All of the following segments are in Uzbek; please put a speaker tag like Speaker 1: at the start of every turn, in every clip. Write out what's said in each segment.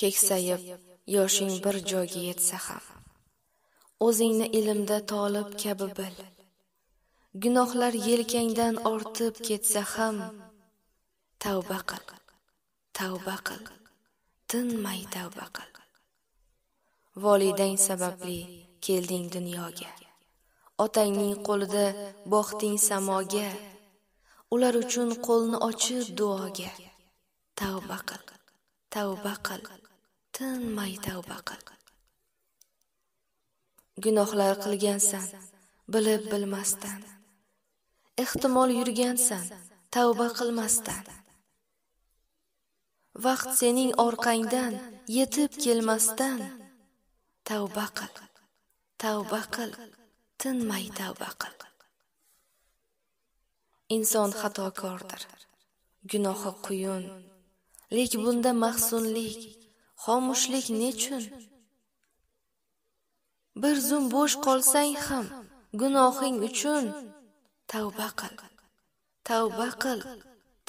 Speaker 1: keksayib yoshing bir joyga yetsa ham. O'zingni ilmda tolib kabi bil. Gunohlar yelkangdan ortib ketsa ham tavba qil tavba qil tinmay tavba qil. Volidang sababli kelding dunyoga. Otangning qo'lida boqding samoga. Ular uchun qo'lni ochib duoga. Tavba qil. Tavba qil. Tinmay tavba qil. Gunohlar qilgansan bilib bilmasdan. Ehtimol yurgansan tavba qilmasdan. Vaqt sening orqangdan yetib kelmasdan. Tavba qil tavba qil tinmay tavba qil. Inson xatokordir. Gunohi quyun lek bunda mahsunlik xomushlik nechun? bir zum bo'sh qolsang ham gunohing uchun tavba qil. tavba qil.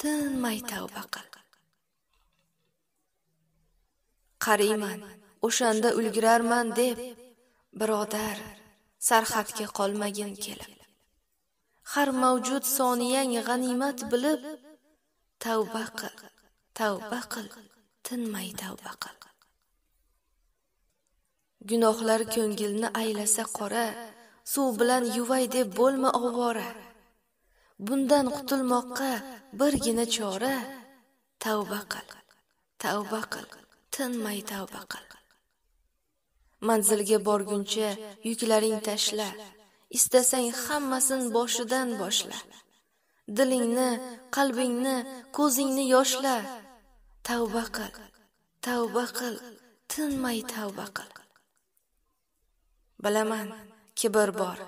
Speaker 1: Tinmay tavba qil. qariyman o'shanda ulgurarman deb birodar sarhadga qolmagin kelib. har mavjud soniyang g'animat bilib tavba qil tavba qil. Tinmay tavba qil. Gunohlar ko'ngilni aylasa qora suv bilan yuvay deb bo'lma ovora. Bundan qutulmoqqa birgina chora. Tavba qil. Tavba qil. Tinmay tavba qil. Manzilga borguncha yuklaring tashla. Istasang hammasin boshidan boshla. Dilingni qalbingni ko'zingni yoshla. Tavba qil. Tavba qil. Tinmay tavba qil. Bilaman kibr bor.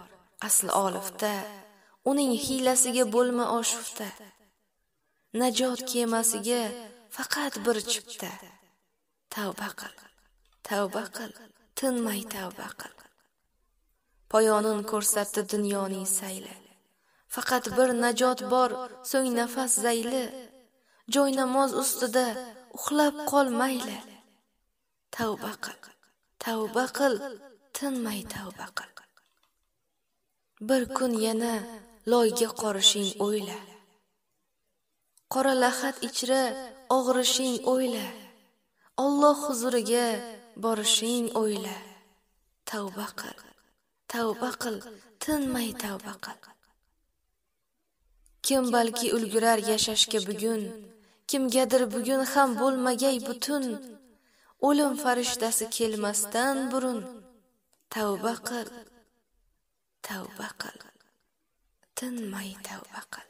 Speaker 1: Asli olifda. Uning hiylasiga bo'lma oshufta najot kemasiga faqat bir chipta. Tavba qil. Tavba qil. Tinmay tavba qil. Poyonin ko'rsatdi dunyoning sayli. Faqat bir najot bor so'ng nafas zayli. Joy namoz ustida uxlab qol mayli tavba qil tavba qil tinmay tavba qil. Bir kun yana loyga qorishing o'yla. Qora lahat ichra og'rishing o'yla. Alloh huzuriga borishing o'yla. Tavba qil tavba qil tinmay tavba qil. Kim balki ulgurar yashashga bugun kimgadir bugun ham bo'lmagay butun o'lim farishtasi kelmasdan burun. Tavba qil tavba qil tinmay tavba qil.